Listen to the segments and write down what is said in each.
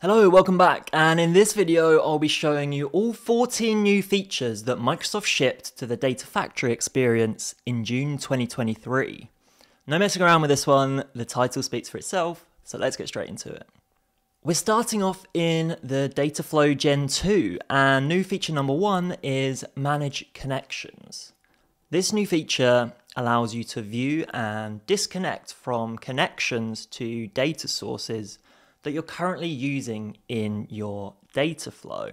Hello, welcome back, and in this video I'll be showing you all 14 new features that Microsoft shipped to the Data Factory experience in June 2023. No messing around with this one, the title speaks for itself, so let's get straight into it. We're starting off in the Dataflow Gen 2, and new feature number one is Manage Connections. This new feature allows you to view and disconnect from connections to data sources that you're currently using in your data flow.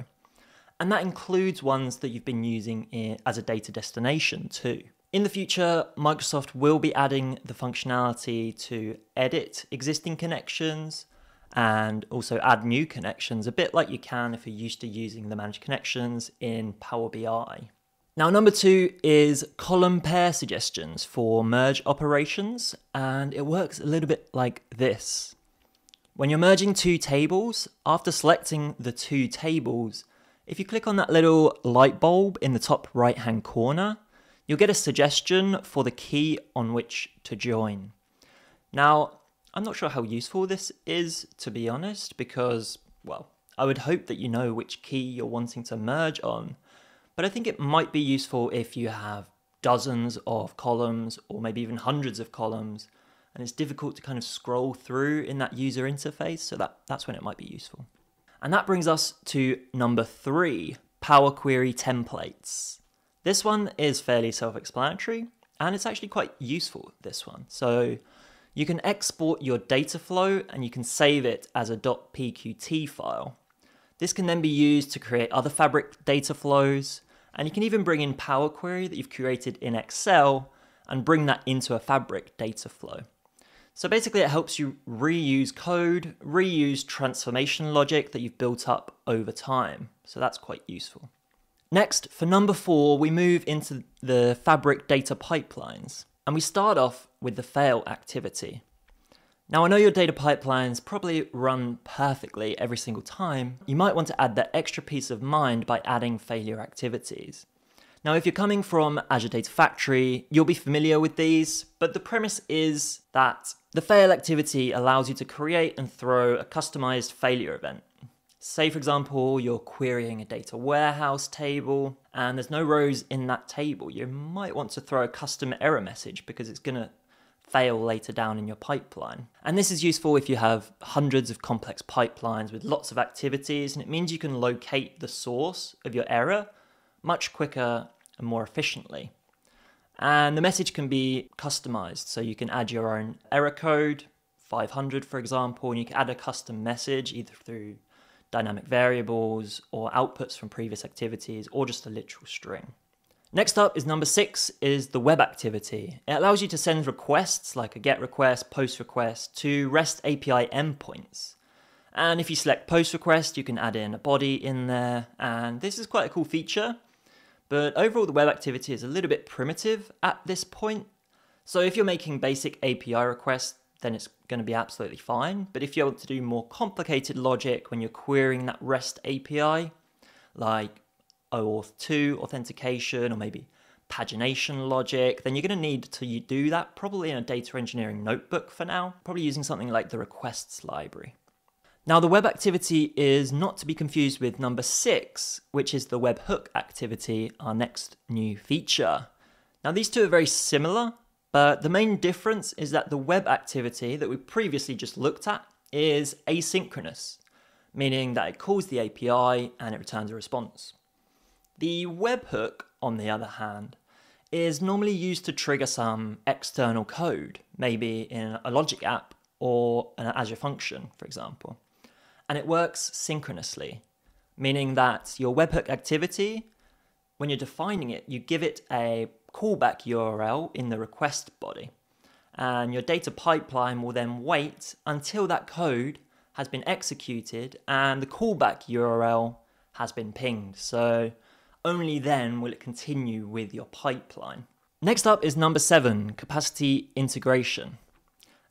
And that includes ones that you've been using as a data destination too. In the future, Microsoft will be adding the functionality to edit existing connections and also add new connections, a bit like you can if you're used to using the managed connections in Power BI. Now, number two is column pair suggestions for merge operations, and it works a little bit like this. When you're merging two tables, after selecting the two tables, if you click on that little light bulb in the top right hand corner, you'll get a suggestion for the key on which to join. Now, I'm not sure how useful this is, to be honest, because, well, I would hope that you know which key you're wanting to merge on, but I think it might be useful if you have dozens of columns or maybe even hundreds of columns and it's difficult to kind of scroll through in that user interface, so that, that's when it might be useful. And that brings us to number three, Power Query templates. This one is fairly self-explanatory, and it's actually quite useful, this one. So you can export your data flow and you can save it as a .pqt file. This can then be used to create other Fabric data flows, and you can even bring in Power Query that you've created in Excel and bring that into a Fabric data flow. So basically it helps you reuse code, reuse transformation logic that you've built up over time. So that's quite useful. Next, for number four, we move into the Fabric data pipelines. And we start off with the fail activity. Now I know your data pipelines probably run perfectly every single time. You might want to add that extra peace of mind by adding failure activities. Now, if you're coming from Azure Data Factory, you'll be familiar with these, but the premise is that the fail activity allows you to create and throw a customized failure event. Say, for example, you're querying a data warehouse table and there's no rows in that table. You might want to throw a custom error message because it's going to fail later down in your pipeline. And this is useful if you have hundreds of complex pipelines with lots of activities, and it means you can locate the source of your error much quicker and more efficiently. And the message can be customized, so you can add your own error code, 500 for example, and you can add a custom message either through dynamic variables or outputs from previous activities or just a literal string. Next up is number six is the web activity. It allows you to send requests like a GET request, POST request to REST API endpoints. And if you select POST request, you can add in a body in there. And this is quite a cool feature but overall the web activity is a little bit primitive at this point. So if you're making basic API requests, then it's going to be absolutely fine. But if you want to do more complicated logic when you're querying that REST API, like OAuth 2 authentication or maybe pagination logic, then you're going to need to do that probably in a data engineering notebook for now, probably using something like the requests library. Now, the web activity is not to be confused with number six, which is the webhook activity, our next new feature. Now, these two are very similar, but the main difference is that the web activity that we previously just looked at is asynchronous, meaning that it calls the API and it returns a response. The webhook, on the other hand, is normally used to trigger some external code, maybe in a logic app or an Azure function, for example and it works synchronously, meaning that your webhook activity, when you're defining it, you give it a callback URL in the request body. And your data pipeline will then wait until that code has been executed and the callback URL has been pinged. So only then will it continue with your pipeline. Next up is number seven, capacity integration.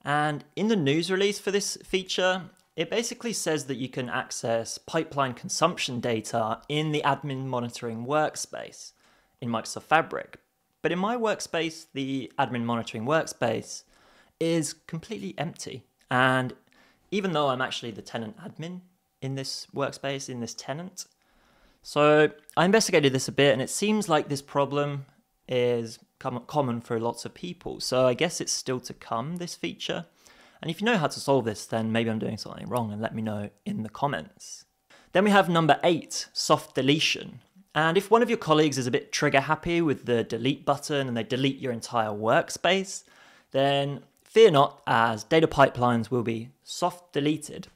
And in the news release for this feature, it basically says that you can access pipeline consumption data in the admin monitoring workspace in Microsoft Fabric. But in my workspace, the admin monitoring workspace is completely empty. And even though I'm actually the tenant admin in this workspace, in this tenant. So I investigated this a bit, and it seems like this problem is common for lots of people. So I guess it's still to come, this feature. And if you know how to solve this, then maybe I'm doing something wrong and let me know in the comments. Then we have number eight, soft deletion. And if one of your colleagues is a bit trigger happy with the delete button and they delete your entire workspace, then fear not, as data pipelines will be soft deleted.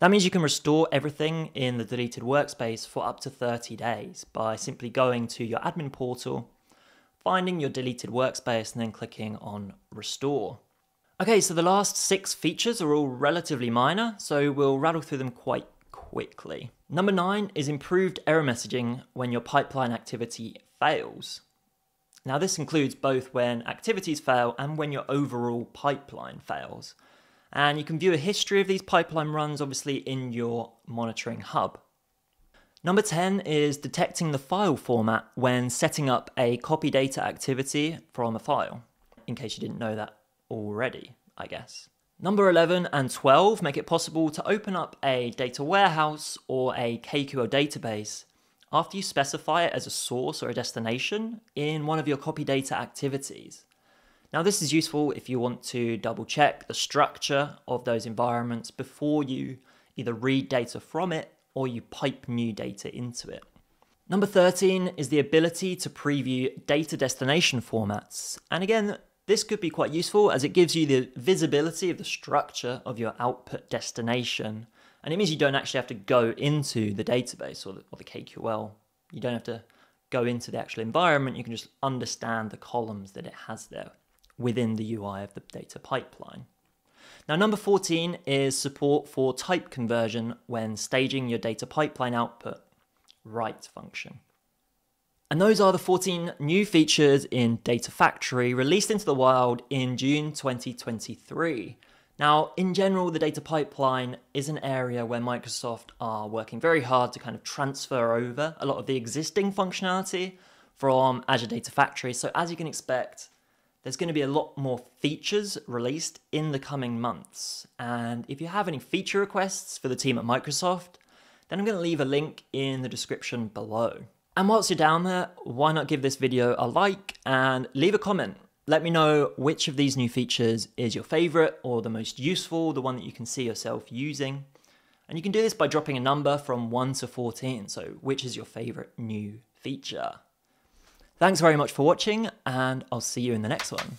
That means you can restore everything in the deleted workspace for up to 30 days by simply going to your admin portal finding your deleted workspace and then clicking on restore. Okay, so the last six features are all relatively minor, so we'll rattle through them quite quickly. Number nine is improved error messaging when your pipeline activity fails. Now, this includes both when activities fail and when your overall pipeline fails. And you can view a history of these pipeline runs, obviously, in your monitoring hub. Number 10 is detecting the file format when setting up a copy data activity from a file, in case you didn't know that already, I guess. Number 11 and 12 make it possible to open up a data warehouse or a KQL database after you specify it as a source or a destination in one of your copy data activities. Now, this is useful if you want to double check the structure of those environments before you either read data from it or you pipe new data into it. Number 13 is the ability to preview data destination formats. And again, this could be quite useful as it gives you the visibility of the structure of your output destination. And it means you don't actually have to go into the database or the, or the KQL. You don't have to go into the actual environment. You can just understand the columns that it has there within the UI of the data pipeline. Now, number 14 is support for type conversion when staging your data pipeline output, write function. And those are the 14 new features in Data Factory released into the wild in June 2023. Now, in general, the data pipeline is an area where Microsoft are working very hard to kind of transfer over a lot of the existing functionality from Azure Data Factory. So, as you can expect, there's going to be a lot more features released in the coming months. And if you have any feature requests for the team at Microsoft, then I'm going to leave a link in the description below. And whilst you're down there, why not give this video a like and leave a comment? Let me know which of these new features is your favorite or the most useful, the one that you can see yourself using. And you can do this by dropping a number from 1 to 14, so which is your favorite new feature? Thanks very much for watching, and I'll see you in the next one.